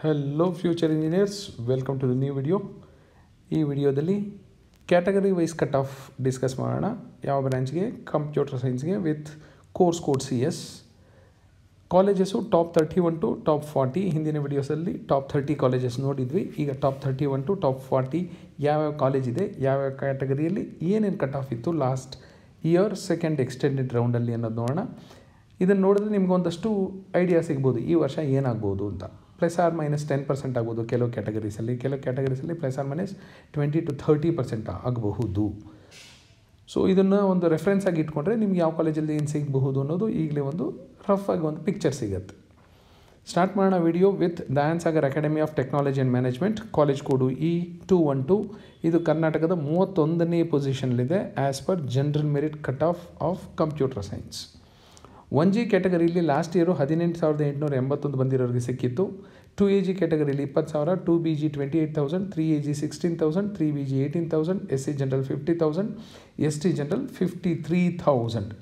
Hello future engineers welcome to the new video ಈ ವಿಡಿಯೋದಲ್ಲಿ category wise cut off discuss ಮಾಡೋಣ. ಯಾವ ಬ್ರ್ಯಾಂಚ್ಗೆ computer ಸೈನ್ಸ್ಗೆ with course code C S colleges top thirty one to top forty ಹಿಂದಿನ ವಿಡಿಯೋಸಲ್ಲಿ top thirty colleges ನೋಡಿದ್ವಿ. ಈಗ top thirty one to top forty ಯಾವ್ಯಾವ ಕಾಲೇಜ್ ಇದೆ? ಯಾವ್ಯಾವ ಕ್ಯಾಟಗರಿಯಲ್ಲಿ ಏನೇನು ಕಟ್ ಆಫ್ ಇತ್ತು ಲಾಸ್ಟ್ ಇಯರ್ ಸೆಕೆಂಡ್ ಎಕ್ಸ್ಟೆಂಡೆಡ್ ರೌಂಡಲ್ಲಿ ಅನ್ನೋದು ನೋಡೋಣ. ಇದನ್ನು ನೋಡಿದ್ರೆ ನಿಮ್ಗೊಂದಷ್ಟು ಐಡಿಯಾ ಸಿಗ್ಬೋದು. ಈ ವರ್ಷ ಏನಾಗ್ಬೋದು ಅಂತ. Plus or minus ten percent ಆಗ್ಬೋದು ಕೆಲವು ಕ್ಯಾಟಗರೀಸಲ್ಲಿ ಕೆಲವು ಕ್ಯಾಟಗರೀಸಲ್ಲಿ plus or minus twenty to thirty percent ಆಗಬಹುದು. ಸೊ ಇದನ್ನು ಒಂದು ರೆಫರೆನ್ಸ್ ಆಗಿ ಇಟ್ಕೊಂಡ್ರೆ ನಿಮ್ಗೆ ಯಾವ ಕಾಲೇಜಲ್ಲಿ ಏನು ಸಿಗಬಹುದು ಅನ್ನೋದು ಈಗಲೇ ಒಂದು ರಫ್ ಆಗಿ ಒಂದು ಪಿಕ್ಚರ್ ಸಿಗುತ್ತೆ. ಸ್ಟಾರ್ಟ್ ಮಾಡೋಣ video with Dayan Sagar academy of technology and management college code E two one two ಇದು ಕರ್ನಾಟಕದ ಮೂವತ್ತೊಂದನೇ ಪೊಸಿಷನ್ಲಿದೆ as per general merit cut off of computer science one G ಕ್ಯಾಟಗರಿಲಿ last year ಹದಿನೆಂಟು ಸಾವಿರದ ಎಂಟುನೂರ ಎಂಬತ್ತೊಂದು ಬಂದಿರೋರಿಗೆ ಸಿಕ್ಕಿತ್ತು. ಟು ಎ ಜಿ ಕ್ಯಾಟಗರಿಲಿ ಇಪ್ಪತ್ತು ಸಾವಿರ two B G twenty eight thousand three A G sixteen thousand three B G eighteen thousand S C general fifty thousand S T general fifty three thousand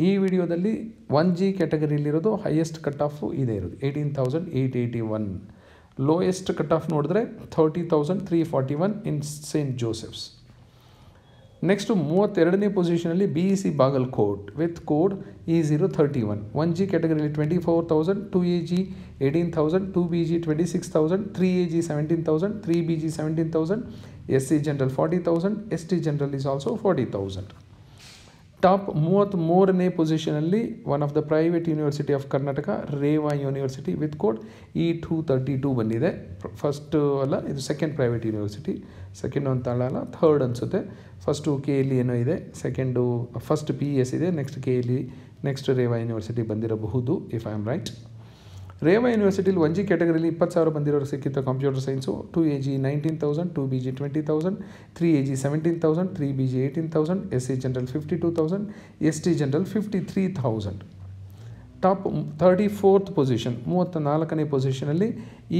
ಈ ವಿಡಿಯೋದಲ್ಲಿ ಒನ್ ಜಿ ಕ್ಯಾಟಗರಿಲಿರೋದು highest cut off ಇದೆ ಇರೋದು eighteen thousand eight eighty one lowest cut off ನೋಡಿದ್ರೆ thirty thousand three forty one in Saint Joseph's next ಮೂವತ್ತೆರಡನೇ ಪೊಸಿಷನಲ್ಲಿ B E C Bagalkot with code E zero thirty one one G ಕ್ಯಾಟಗರಿಲಿ twenty four thousand two A G eighteen thousand two B G twenty six thousand three A G seventeen thousand three B G seventeen thousand S C general forty thousand S T general is also forty thousand top ಮೂವತ್ತ್ಮೂರನೇ ಪೊಸಿಷನಲ್ಲಿ one of the private university of Karnataka Reva university with code E two thirty two ಬಂದಿದೆ. First ಅಲ್ಲ, ಇದು second private university second ಅಂತ ಅಲ್ಲ third ಅನಿಸುತ್ತೆ. First K L ಏನೋ ಇದೆ second first P S ಇದೆ next K L E next Reva university ಬಂದಿರಬಹುದು if I am right Reva ಯೂನಿವರ್ಸಿಟಿಲಿ one G ಕ್ಯಾಟಗರಿಲಿ ಇಪ್ಪತ್ತು ಸಾವಿರ ಬಂದಿರೋರು ಸಿಕ್ಕಿತ್ತು computer science. Two A G nineteen thousand two B G twenty thousand three A G seventeen thousand three B G eighteen thousand S C general fifty two thousand S T general fifty three thousand top thirty fourth position ಮೂವತ್ತ ನಾಲ್ಕನೇ ಪೊಸಿಷನಲ್ಲಿ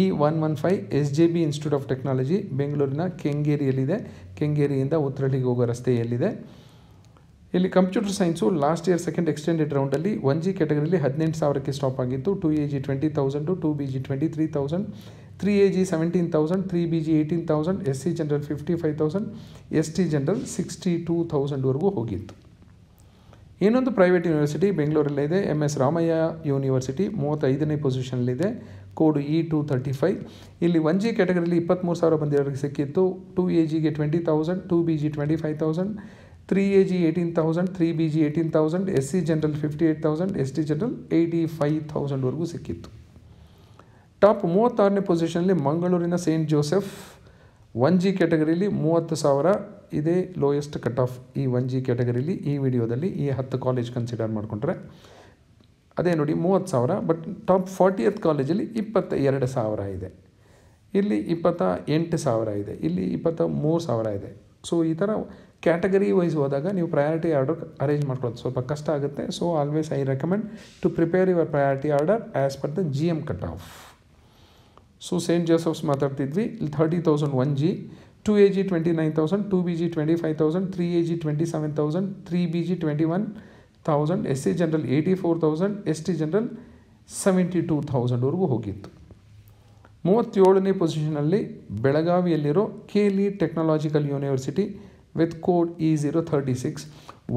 E one one five S J B institute of technology ಬೆಂಗಳೂರಿನ ಕೆಂಗೇರಿಯಲ್ಲಿದೆ ಕೆಂಗೇರಿಯಿಂದ ಉತ್ತರಳ್ಳಿಗೆ ಹೋಗೋ ರಸ್ತೆಯಲ್ಲಿದೆ ಇಲ್ಲಿ computer science last year second extended ರೌಂಡಲ್ಲಿ one G ಕ್ಯಾಟಗರಿಲಿ ಹದಿನೆಂಟು ಸಾವಿರಕ್ಕೆ ಸ್ಟಾಪ್ ಆಗಿತ್ತು. Two A G twenty thousand two B G twenty three thousand three A G seventeen thousand three B G eighteen thousand S C general fifty five thousand S T general sixty two ತೌಸಂಡ್ವರೆಗೂ ಹೋಗಿತ್ತು. ಇನ್ನೊಂದು private university ಬೆಂಗಳೂರಲ್ಲಿದೆ M S Ramaiah university ಮೂವತ್ತೈದನೇ ಪೊಸಿಷನಲ್ಲಿದೆ code E two thirty five ಇಲ್ಲಿ one G ಕ್ಯಾಟಗರಿಲಿ ಇಪ್ಪತ್ತ್ಮೂರು ಸಾವಿರ ಬಂದಿರೋರಿಗೆ ಸಿಕ್ಕಿತ್ತು. Two A ಜಿಗೆ twenty thousand two B G twenty five thousand three A G eighteen thousand three B G eighteen thousand S C general fifty eight thousand S T general eighty five ತೌಸಂಡ್ವರೆಗೂ ಸಿಕ್ಕಿತ್ತು. Top ಮೂವತ್ತಾರನೇ ಪೊಸಿಷನಲ್ಲಿ ಮಂಗಳೂರಿನ Saint Joseph one G ಕ್ಯಾಟಗರಿಲಿ ಮೂವತ್ತು ಸಾವಿರ, ಇದೇ lowest cut off ಈ one G ಕ್ಯಾಟಗರಿಲಿ ಈ ವಿಡಿಯೋದಲ್ಲಿ ಈ ಹತ್ತು ಕಾಲೇಜ್ ಕನ್ಸಿಡರ್ ಮಾಡಿಕೊಂಡ್ರೆ. ಅದೇ ನೋಡಿ ಮೂವತ್ತು ಸಾವಿರ ಬಟ್ ಟಾಪ್ ಫಾರ್ಟಿಯತ್ ಕಾಲೇಜಲ್ಲಿ ಇಪ್ಪತ್ತ ಎರಡು ಸಾವಿರ ಇದೆ. ಇಲ್ಲಿ ಇಪ್ಪತ್ತ ಎಂಟು ಸಾವಿರ ಇದೆ, ಇಲ್ಲಿ ಇಪ್ಪತ್ತ ಮೂರು ಸಾವಿರ ಇದೆ. ಸೊ ಈ ಥರ ಕ್ಯಾಟಗರಿ ವೈಸ್ ಹೋದಾಗ ನೀವು ಪ್ರಯಾರಿಟಿ ಆರ್ಡರ್ ಅರೇಂಜ್ ಮಾಡ್ಕೊಳ್ಳೋದು. ಸ್ವಲ್ಪ ಕಷ್ಟ ಆಗುತ್ತೆ. So always I recommend to prepare your priority order as per the G M cut off so saint Joseph's ಮಾತಾಡ್ತಿದ್ವಿ. Thirty thousand one G two A G twenty nine thousand two B G twenty five thousand three A G twenty seven thousand three B G twenty one thousand S C general eighty four thousand S T general seventy two ಥೌಸಂಡ್ವರೆಗೂ ಹೋಗಿತ್ತು. ಮೂವತ್ತೇಳನೇ ಪೊಸಿಷನಲ್ಲಿ ಬೆಳಗಾವಿಯಲ್ಲಿರೋ K L E technological university with code E zero thirty six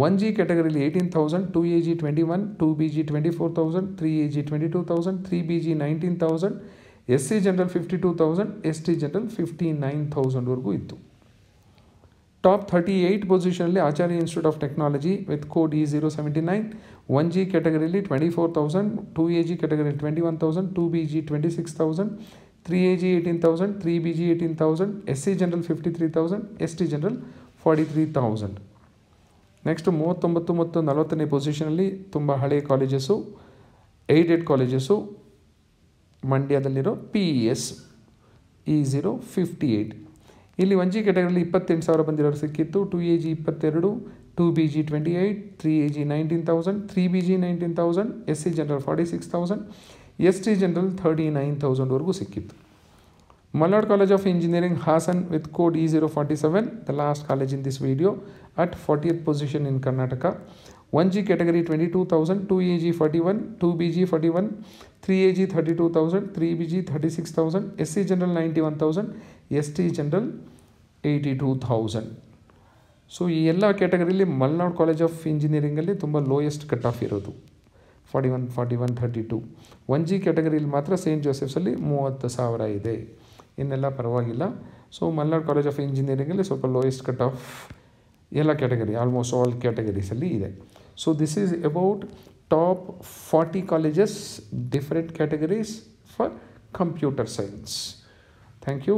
one G ಕ್ಯಾಟಗರಿಲಿ eighteen thousand two A G twenty one two B G twenty four thousand three A G twenty two thousand three B G nineteen thousand S C general fifty two thousand S T general fifty nine ತೌಸಂಡ್ವರೆಗೂ ಇತ್ತು. Top thirty eight ಪೊಸಿಷನಲ್ಲಿ Acharya institute of technology with code E zero seventy nine one G ಕ್ಯಾಟಗರಿಲಿ twenty four thousand two A G category twenty one thousand two B G twenty six thousand three A G eighteen thousand three B G eighteen thousand S C general fifty three thousand S T general forty three thousand next ಮೂವತ್ತೊಂಬತ್ತು ಮತ್ತು ನಲವತ್ತನೇ ಪೊಸಿಷನಲ್ಲಿ ತುಂಬ ಹಳೆಯ colleges aided colleges ಮಂಡ್ಯದಲ್ಲಿರೋ P E S E zero fifty eight ಇಲ್ಲಿ one G ಕ್ಯಾಟಗರಿಲಿ ಇಪ್ಪತ್ತೆಂಟು ಸಾವಿರ ಬಂದಿರೋರು ಸಿಕ್ಕಿತ್ತು. ಟು ಎ ಜಿ ಇಪ್ಪತ್ತೆರಡು two B G twenty eight three A G nineteen thousand three B G nineteen thousand S C general forty six thousand S T general thirty nine ತೌಸಂಡ್ವರೆಗೂ ಸಿಕ್ಕಿತ್ತು. Malnad college of engineering Hassan with code E zero forty seven the last college in this video at fortieth position in Karnataka one G category twenty two thousand two A G forty one two B G forty one three A G thirty two thousand three B G thirty six thousand S C general ninety one thousand S T general eighty two thousand so ಈ ಎಲ್ಲ ಕ್ಯಾಟಗರಿಲಿ Malnad college of ಇಂಜಿನಿಯರಿಂಗಲ್ಲಿ ತುಂಬ lowest cut off ಇರೋದು. Forty one forty one thirty two one G ಕ್ಯಾಟಗರಿಲಿ ಮಾತ್ರ Saint ಜೋಸೆಫ್ಸಲ್ಲಿ ಮೂವತ್ತು ಸಾವಿರ ಇದೆ. ಇನ್ನೆಲ್ಲ ಪರವಾಗಿಲ್ಲ. ಸೊ ಮಲ್ನಾಡ್ ಕಾಲೇಜ್ ಆಫ್ ಇಂಜಿನಿಯರಿಂಗಲ್ಲಿ ಸ್ವಲ್ಪ ಲೋಯೆಸ್ಟ್ ಕಟ್ ಆಫ್ ಎಲ್ಲ ಕ್ಯಾಟಗರಿ ಆಲ್ಮೋಸ್ಟ್ ಆಲ್ ಕ್ಯಾಟಗರೀಸಲ್ಲಿ ಇದೆ. So this is about top forty colleges different categories for computer science thank you